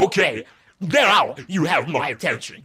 Okay, now you have my attention.